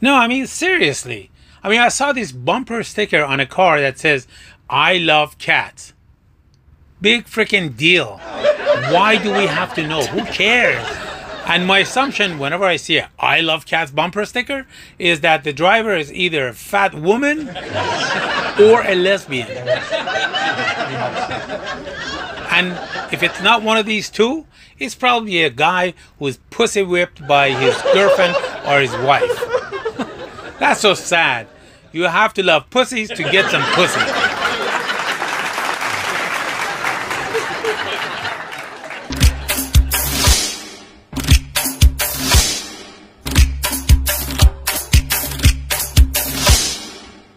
No, I mean seriously. I mean, I saw this bumper sticker on a car that says, "I love cats." Big freaking deal. Why do we have to know? Who cares? And my assumption, whenever I see a "I love cats" bumper sticker, is that the driver is either a fat woman or a lesbian. And if it's not one of these two, it's probably a guy who's pussy whipped by his girlfriend or his wife. That's so sad. You have to love pussies to get some pussy.